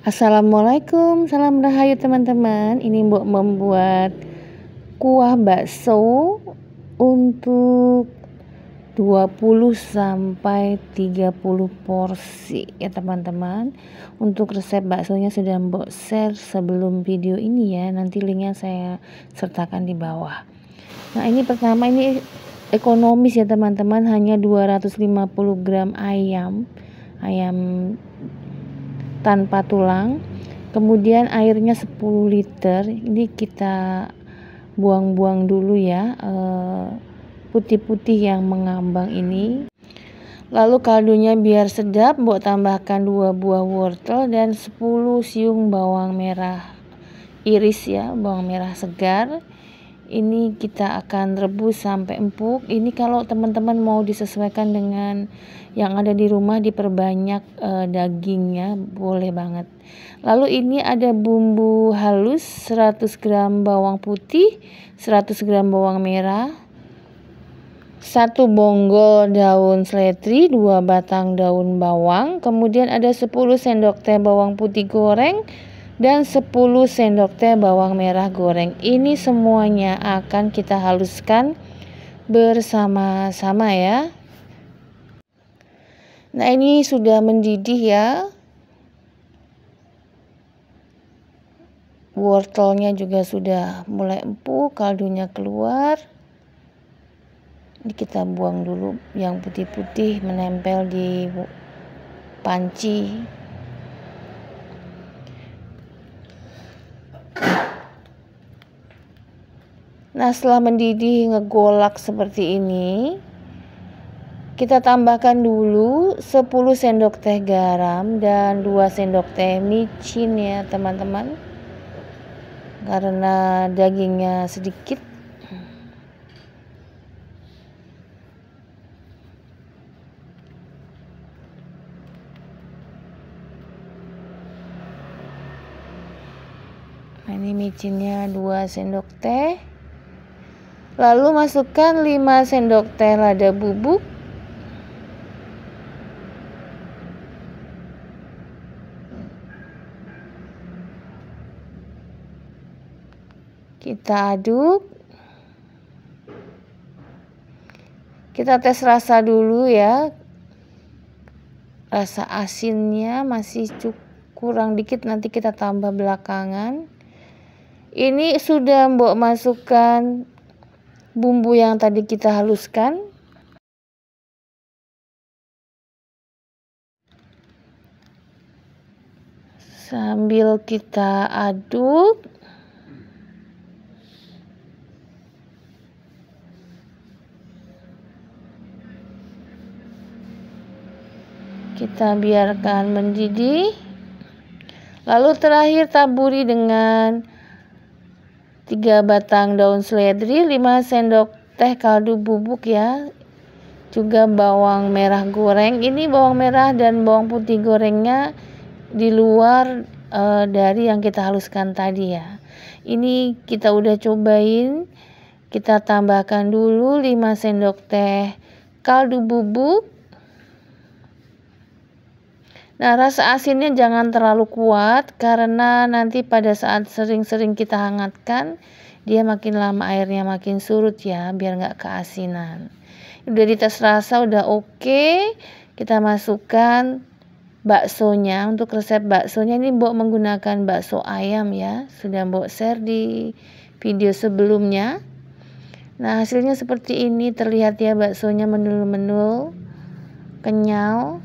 Assalamualaikum, salam rahayu teman-teman. Ini Mbok membuat kuah bakso untuk 20 sampai 30 porsi ya teman-teman. Untuk resep baksonya sudah Mbok share sebelum video ini ya. Nanti linknya saya sertakan di bawah. Nah, ini pertama ini ekonomis ya teman-teman, hanya 250 gram ayam. Ayam tanpa tulang kemudian airnya 10 liter. Ini kita buang-buang dulu ya eh, putih-putih yang mengambang ini. Lalu kaldunya biar sedap buat tambahkan dua buah wortel dan 10 siung bawang merah iris ya bawang merah segar ini kita akan rebus sampai empuk. Ini kalau teman-teman mau disesuaikan dengan yang ada di rumah diperbanyak e, dagingnya boleh banget. Lalu ini ada bumbu halus 100 gram bawang putih 100 gram bawang merah satu bonggol daun seledri dua batang daun bawang kemudian ada 10 sendok teh bawang putih goreng dan 10 sendok teh bawang merah goreng. Ini semuanya akan kita haluskan bersama-sama ya. Nah, ini sudah mendidih ya. Wortelnya juga sudah mulai empuk, kaldunya keluar. Ini kita buang dulu yang putih-putih menempel di panci. Nah, setelah mendidih ngegolak seperti ini, kita tambahkan dulu 10 sendok teh garam dan 2 sendok teh micin ya, teman-teman. Karena dagingnya sedikit. Nah, ini micinnya 2 sendok teh. Lalu masukkan 5 sendok teh lada bubuk. Kita aduk. Kita tes rasa dulu ya. Rasa asinnya masih cukup kurang dikit nanti kita tambah belakangan. Ini sudah Mbok masukkan bumbu yang tadi kita haluskan. Sambil kita aduk. Kita biarkan mendidih. Lalu terakhir taburi dengan 3 batang daun seledri, 5 sendok teh kaldu bubuk ya. Juga bawang merah goreng. Ini bawang merah dan bawang putih gorengnya di luar e, dari yang kita haluskan tadi ya. Ini kita udah cobain. Kita tambahkan dulu 5 sendok teh kaldu bubuk Nah, rasa asinnya jangan terlalu kuat karena nanti pada saat sering-sering kita hangatkan, dia makin lama airnya makin surut ya, biar nggak keasinan. Udah dites rasa udah oke, okay. kita masukkan baksonya. Untuk resep baksonya ini Mbok menggunakan bakso ayam ya, sudah Mbok share di video sebelumnya. Nah, hasilnya seperti ini terlihat ya baksonya menul-menul, kenyal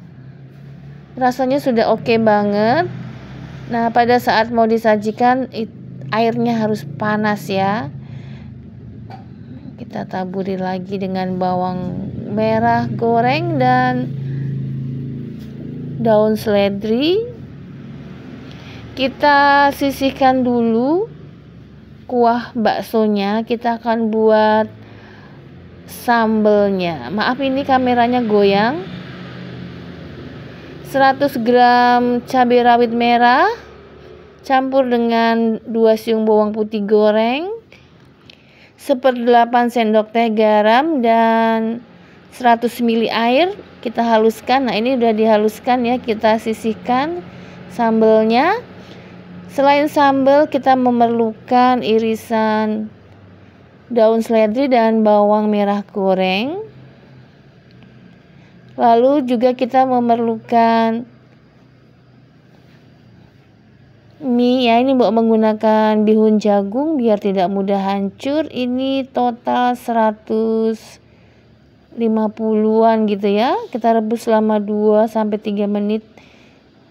rasanya sudah oke okay banget. Nah pada saat mau disajikan airnya harus panas ya. Kita taburi lagi dengan bawang merah goreng dan daun seledri. Kita sisihkan dulu kuah baksonya. Kita akan buat sambelnya. Maaf ini kameranya goyang 100 gram cabai rawit merah campur dengan 2 siung bawang putih goreng seperdelapan sendok teh garam dan 100 ml air kita haluskan. Nah ini udah dihaluskan ya kita sisihkan sambelnya. Selain sambal kita memerlukan irisan daun seledri dan bawang merah goreng lalu juga kita memerlukan mie ya ini buat menggunakan bihun jagung biar tidak mudah hancur ini total 100 50-an gitu ya. Kita rebus selama 2 sampai 3 menit.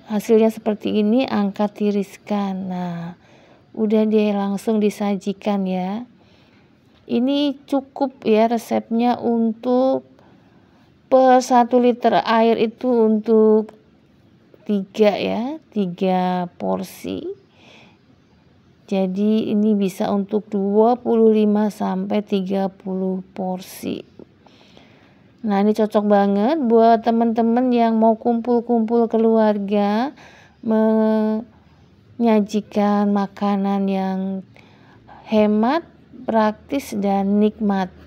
Hasilnya seperti ini, angkat tiriskan. Nah, udah deh langsung disajikan ya. Ini cukup ya resepnya untuk per 1 liter air itu untuk 3 ya, 3 porsi. Jadi ini bisa untuk 25 sampai 30 porsi. Nah, ini cocok banget buat teman-teman yang mau kumpul-kumpul keluarga, menyajikan makanan yang hemat, praktis, dan nikmat.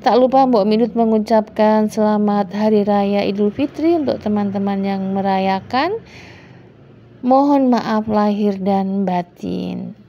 Tak lupa Mbok Minut mengucapkan selamat Hari Raya Idul Fitri untuk teman-teman yang merayakan. Mohon maaf lahir dan batin.